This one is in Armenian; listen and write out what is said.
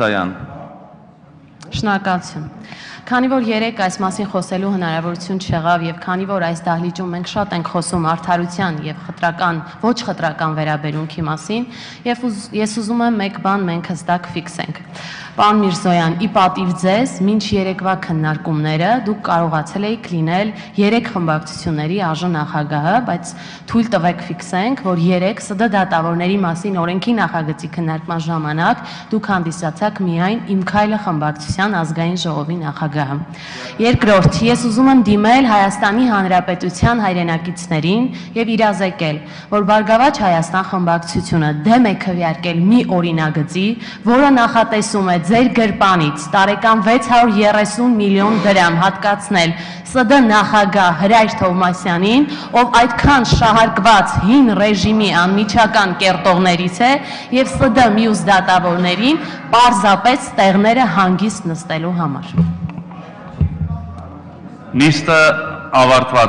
Մուսայան։ Շնորհակալություն։ Քանի որ երեք այս մասին խոսելու հնարավորություն չեղավ եւ քանի որ այս դահլիճում մենք շատ ենք խոսում արդարության եւ խտրական, ոչ խտրական վերաբերունքի մասին, եւ ես ուզում եմ մեկ բան մենք հստակ ֆիքսենք։ Պարոն Միրզոյան, ի պատիվ ձեզ, ոչ երեկվա քննարկումները դուք կարողացել եք լինել երեք խմբակցությունների ԱԺ նախագահը, բայց թույլ տվեք ֆիքսենք, որ երեք ՍԴ դատավորների մասին օրենքի նախագծի քննարկման ժամանակ դուք հանդիսացաք միայն Իմ քայլը խմբակցության ազգային ժողովի նախագահը։ Երկրորդ, ես ուզում եմ դիմել Հայաստանի Հանրապետության հայրենակիցներին եւ իրազեկել, որ Բարգավաճ Հայաստան խմբակցությունը դեմ է քվեարկել մի օրինագծի, որը նախատեսում է ձեր գրպանից տարեկան 630 միլիոն դրամ հատկացնել ՍԴ նախագահ Հրայր Թովմասյանին, ով այդքան շահարկված հին ռեժիմի անմիջական կերտողներից է եւ ՍԴ մյուս դատավորներին պարզապես տեղները հանգիստ նստելու համար։ Նիստը ավարտված